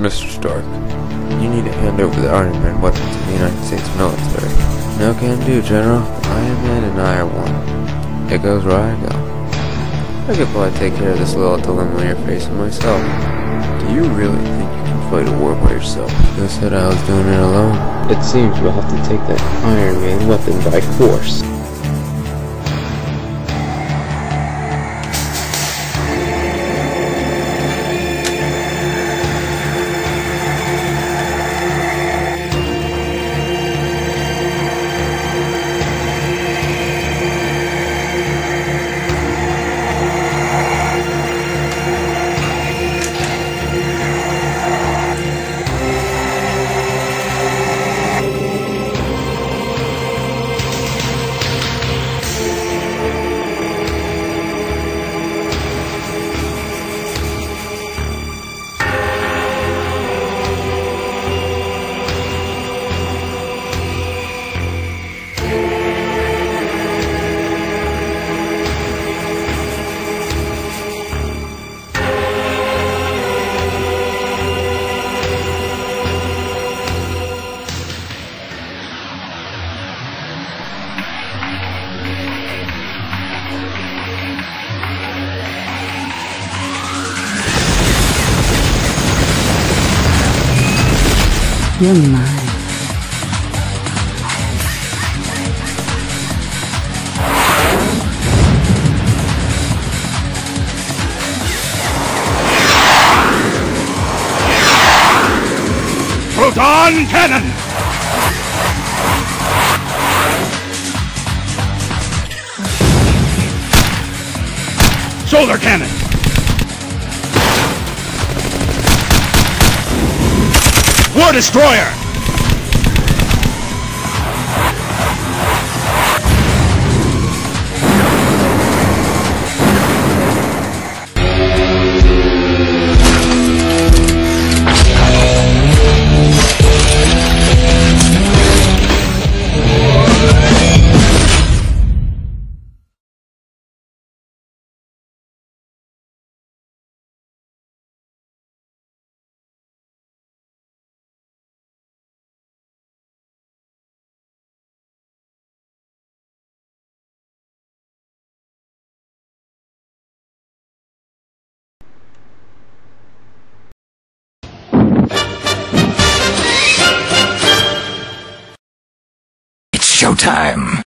Mr. Stark, you need to hand over the Iron Man weapon to the United States military. No can do, General. Iron Man and I are one. It goes where I go. I could probably take care of this little dilemma you're facing myself. Do you really think you can fight a war by yourself? Who said I was doing it alone? It seems we'll have to take that Iron Man weapon by force. You're mine. Proton cannon! Shoulder cannon! War destroyer! time.